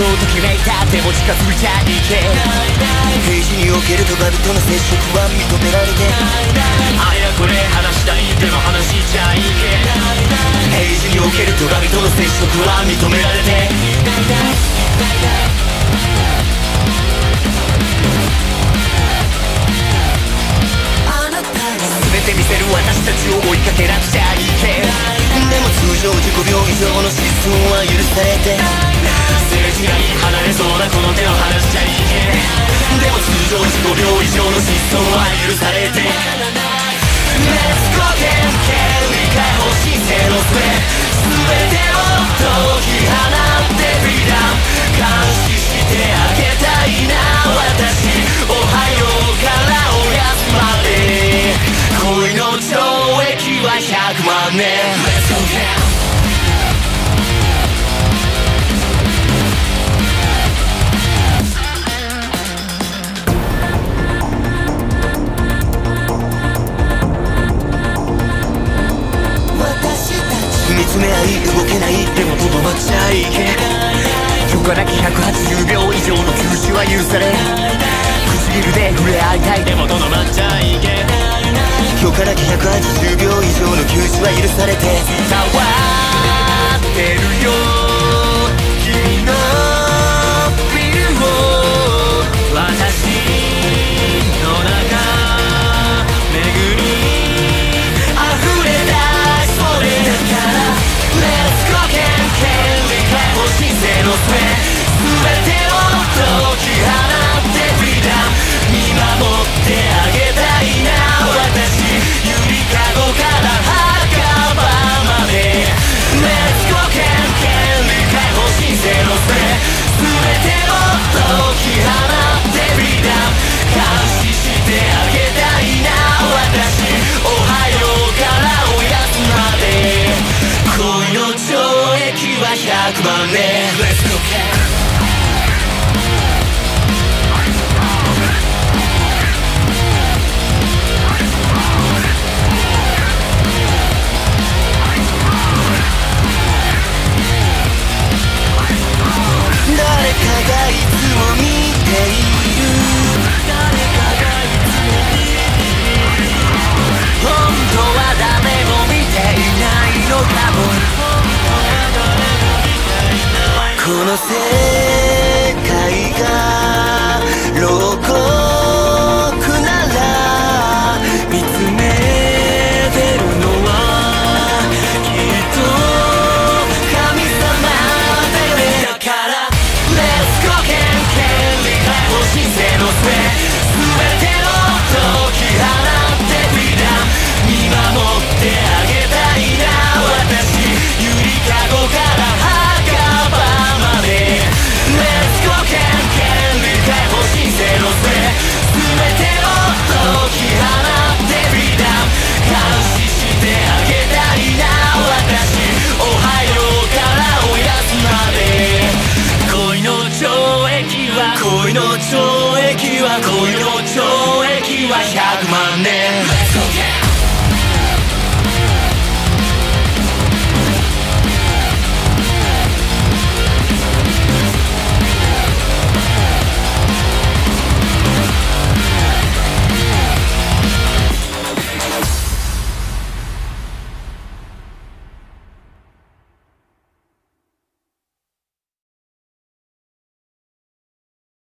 近づいちゃいけ平時におけるとガビとの接触は認められて。あやこれ話したいでも話しちゃいけ。平時におけるとガビとの接触は認められて。全て見せる私たちを追いかけなくちゃいけでも通常自己病以上の失踪は許されて。すれ違い離れそうなこの手を離許可なき180秒以上の休止は許され唇で触れ合いたい。でもとどまっちゃいけない許可なき180秒以上の休止は許されて触ってるよ君のビルを私の中巡り溢れ出しそれだから。Let's go again 理解方針性の末全こ